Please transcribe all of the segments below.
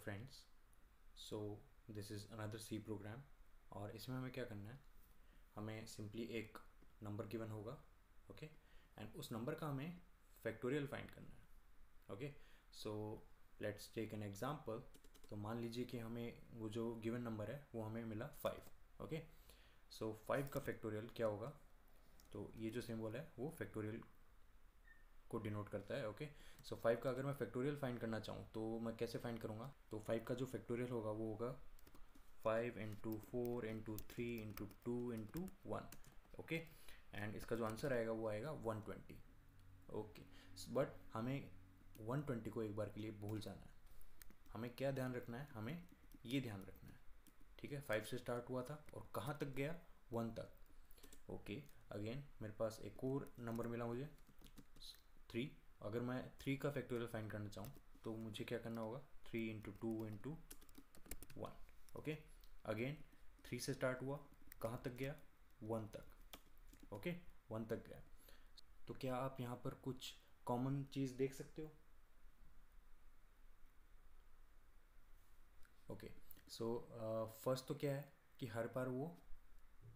Friends so this is another C program और इसमें हमें क्या करना है? हमें सिंपली एक नंबर गिवन होगा ओके एंड उस नंबर का हमें फैक्टोरियल फाइंड करना है okay so let's take an example तो मान लीजिए कि हमें वो जो गिवन नंबर है, वो हमें मिला फाइव ओके सो फाइव का फैक्टोरियल क्या होगा? तो ये जो सिंबल है, वो फैक्टोरियल को डिनोट करता है ओके सो फाइव का अगर मैं फैक्टोरियल फाइंड करना चाहूँ तो मैं कैसे फाइंड करूँगा? तो फाइव का जो फैक्टोरियल होगा, वो होगा five into four into three into two into one okay and इसका जो आंसर आएगा, वो आएगा वन ट्वेंटी ओके बट हमें वन ट्वेंटी को एक बार के लिए भूल जाना है। हमें क्या ध्यान रखना है? हमें ये ध्यान रखना है, ठीक है? फाइव से स्टार्ट हुआ था और कहाँ तक गया? वन तक ओके अगेन मेरे पास एक और नंबर मिला मुझे। थ्री अगर मैं थ्री का फैक्टोरियल फाइंड करना चाहूँ तो मुझे क्या करना होगा? Three into two into one okay again three से स्टार्ट हुआ. कहाँ तक गया? वन तक. Okay okay? वन तक गया. तो क्या आप यहाँ पर कुछ कॉमन चीज़ देख सकते हो? ओके सो फ़र्स्ट तो क्या है कि हर बार वो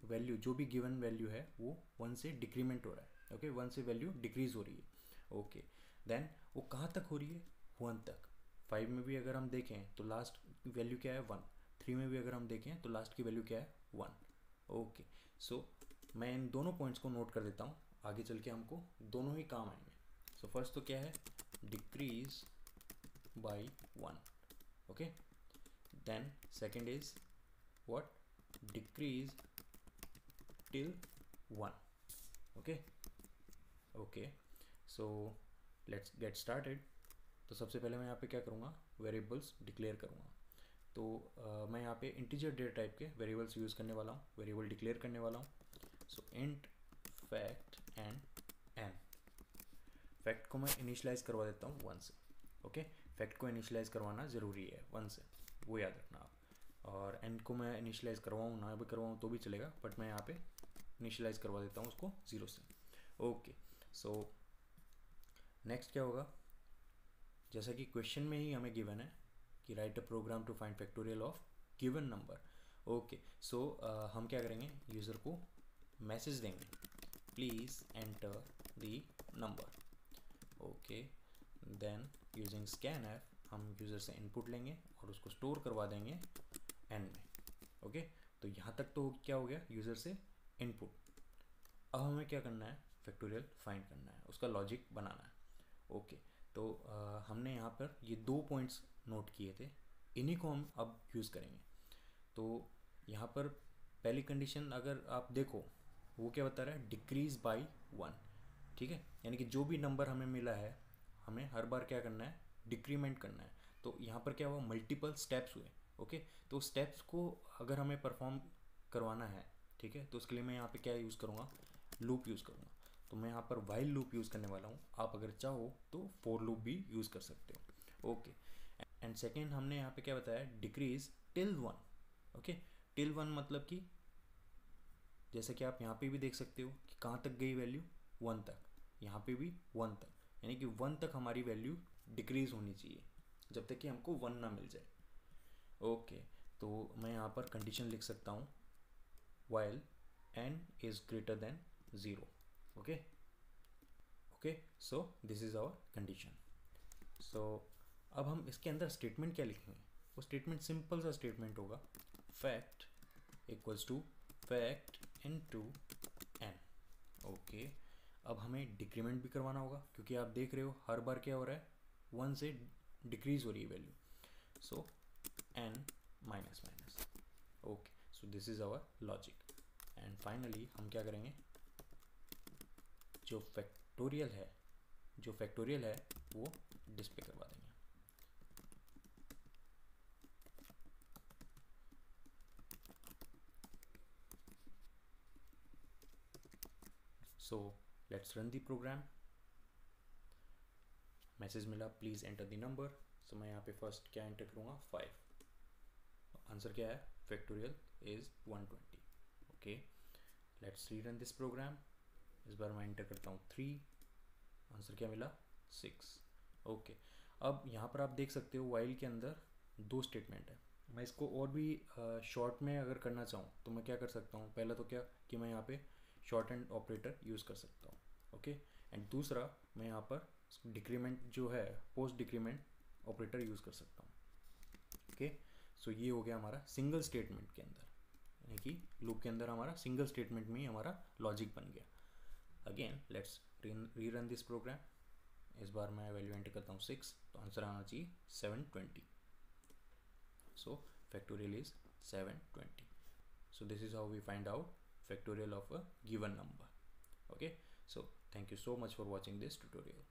वैल्यू जो भी गिवन वैल्यू है, वो वन से डिक्रीमेंट हो रहा है. Okay okay? वन से वैल्यू डिक्रीज हो रही है. ओके देन वो कहाँ तक हो रही है? वन तक. फाइव में भी अगर हम देखें तो लास्ट वैल्यू क्या है? वन थ्री में भी अगर हम देखें तो लास्ट की वैल्यू क्या है? वन ओके सो मैं इन दोनों पॉइंट्स को नोट कर देता हूँ. आगे चल के हमको दोनों ही काम आएँगे. सो so, फ़र्स्ट तो क्या है? Decrease by one okay then second is what decrease till one okay okay so let's get started तो सबसे पहले मैं यहाँ पे क्या करूँगा? वेरिएबल्स डिक्लेयर करूँगा। तो uh, मैं यहाँ पे इंटीजर डेटा टाइप के वेरिएबल्स यूज़ करने वाला हूँ। वेरिएबल डिक्लेयर करने वाला हूँ। So int fact and n fact को मैं इनिशलाइज करवा देता हूँ वन से ओके फैक्ट को इनिशलाइज करवाना ज़रूरी है वन से वो याद रखना आप। और एन को मैं इनिशलाइज करवाऊँ ना भी करवाऊँ तो भी चलेगा बट मैं यहाँ पे इनिशलाइज करवा देता हूँ उसको ज़ीरो से। ओके सो नेक्स्ट क्या होगा? जैसा कि क्वेश्चन में ही हमें गिवन है कि write a program to find factorial of given number okay so हम क्या करेंगे? यूज़र को मैसेज देंगे। Please enter the number okay then using scanf हम यूज़र से इनपुट लेंगे और उसको स्टोर करवा देंगे एन में। ओके? तो यहाँ तक तो क्या हो गया? यूज़र से इनपुट अब हमें क्या करना है? फैक्टोरियल फाइंड करना है। उसका लॉजिक बनाना है। ओके। तो आ, हमने यहाँ पर ये दो पॉइंट्स नोट किए थे। इन्हीं को हम अब यूज़ करेंगे। तो यहाँ पर पहली कंडीशन अगर आप देखो वो क्या बता रहा है? डिक्रीज बाई वन ठीक है? यानी कि जो भी नंबर हमें मिला है हमें हर बार क्या करना है? डिक्रीमेंट करना है। तो यहाँ पर क्या हुआ? मल्टीपल स्टेप्स हुए ओके? तो स्टेप्स को अगर हमें परफॉर्म करवाना है ठीक है? तो उसके लिए मैं यहाँ पे क्या यूज़ करूँगा? लूप यूज़ करूँगा। तो मैं यहाँ पर वाइल लूप यूज़ करने वाला हूँ। आप अगर चाहो तो फोर लूप भी यूज़ कर सकते हो। ओके एंड सेकेंड हमने यहाँ पे क्या बताया? Decrease till one okay till one मतलब कि जैसे कि आप यहाँ पे भी देख सकते हो कि कहाँ तक गई वैल्यू वन तक. यहाँ पे भी वन तक. यानी कि वन तक हमारी वैल्यू डिक्रीज होनी चाहिए, जब तक कि हमको वन ना मिल जाए। ओके तो मैं यहाँ पर कंडीशन लिख सकता हूँ। While n is greater than zero okay. Okay, so this is our condition. So, अब हम इसके अंदर स्टेटमेंट क्या लिखेंगे? वो स्टेटमेंट सिंपल सा स्टेटमेंट होगा. Fact equals to fact into n okay अब हमें डिक्रीमेंट भी करवाना होगा, क्योंकि आप देख रहे हो हर बार क्या हो रहा है? वन से डिक्रीज हो रही है value so n minus minus okay so this is our logic and finally हम क्या करेंगे? जो फैक्टोरियल है, जो फैक्टोरियल है, वो डिस्प्ले करवा देंगे। So let's run the program message मिला please enter the number so मैं यहाँ पे फ़र्स्ट क्या एंटर करूँगा? फाइव आंसर क्या है? Factorial is 120 okay let's rerun this program इस बार मैं इंटर करता हूँ। थ्री आंसर क्या मिला? सिक्स ओके अब यहाँ पर आप देख सकते हो वाइल के अंदर दो स्टेटमेंट है। मैं इसको और भी शॉर्ट में अगर करना चाहूँ तो मैं क्या कर सकता हूँ? पहला तो क्या? कि मैं यहाँ पे शॉर्ट एंड ऑपरेटर यूज़ कर सकता हूँ। ओके एंड दूसरा, मैं यहाँ पर डिक्रीमेंट जो है पोस्ट डिक्रीमेंट ऑपरेटर यूज़ कर सकता हूँ। ओके सो ये हो गया हमारा सिंगल स्टेटमेंट के अंदर। यानी कि लूप के अंदर हमारा सिंगल स्टेटमेंट में ही हमारा लॉजिक बन गया। Again let's rerun this program इस बार मैं वैल्यू एंटर करता हूँ सिक्स तो आंसर आना चाहिए seven twenty so factorial is seven twenty so this is how we find out factorial of a given number okay so thank you so much for watching this tutorial